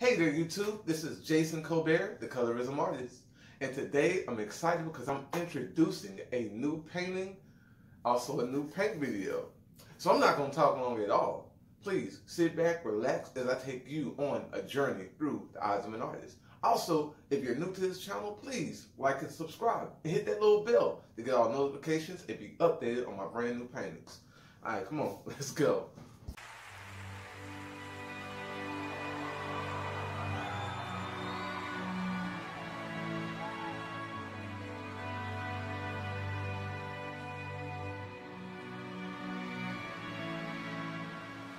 Hey there, YouTube. This is Jason Colbert, the colorism artist. And today I'm excited because I'm introducing a new painting, also a new paint video. So I'm not going to talk long at all. Please sit back, relax as I take you on a journey through the eyes of an artist. Also, if you're new to this channel, please like and subscribe and hit that little bell to get all notifications and be updated on my brand new paintings. All right, come on, let's go.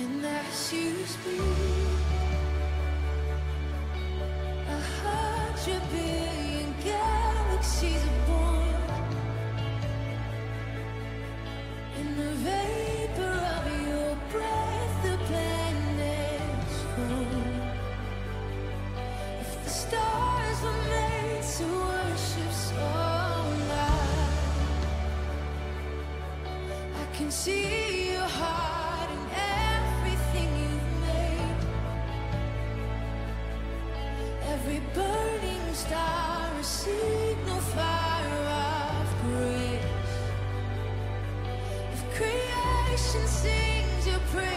And as you speak, a hundred billion galaxies are born. In the vapor of your breath, the planets form. If the stars were made to worship so I can see your heart creation sings your praises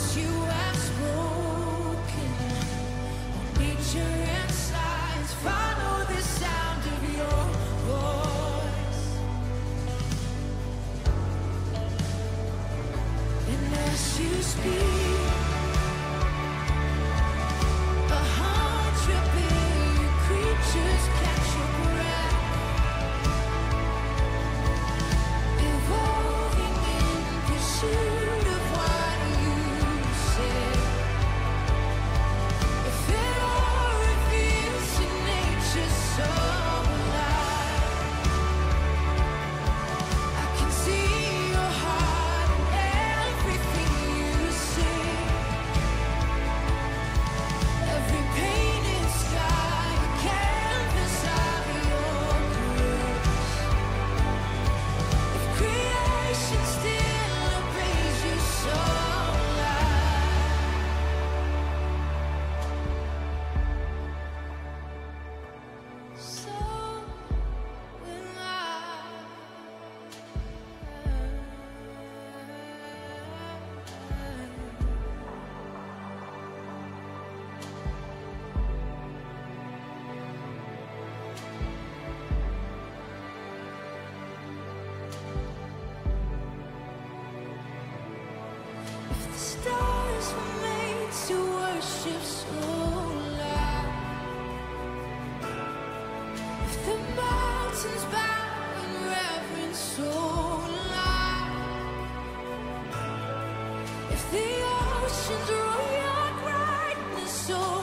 You the oceans roar your brightness, so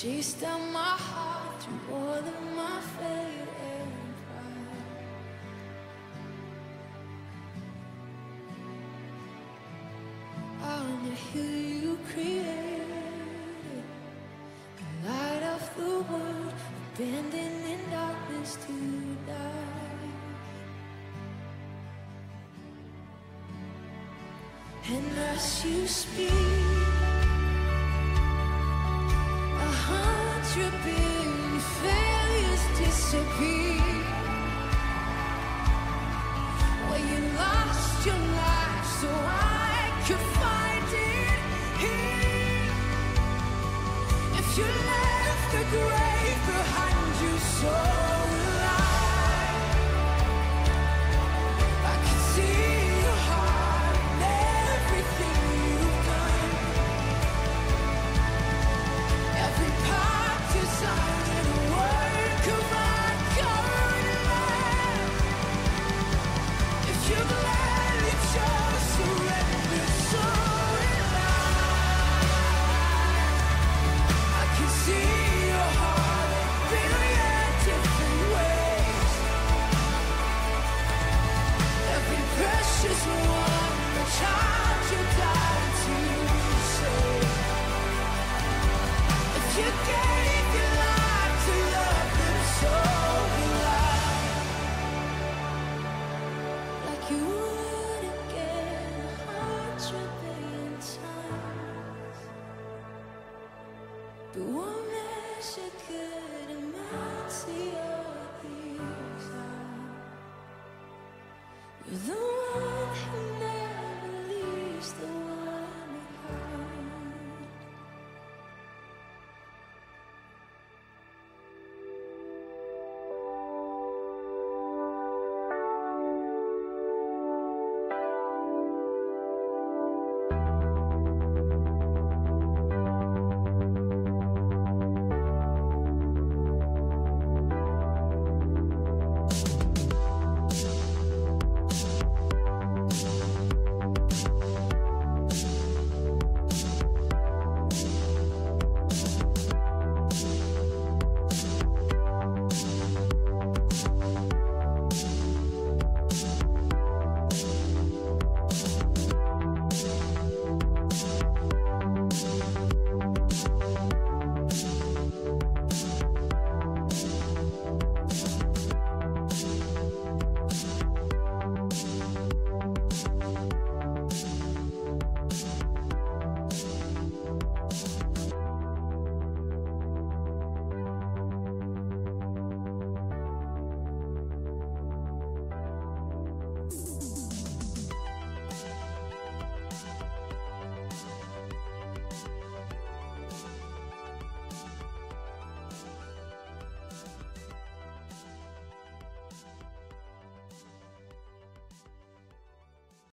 She stabbed my heart through all of my faith and pride. The you created, the light of the world, darkness. And as you speak. failures disappear. You lost your life, so I could.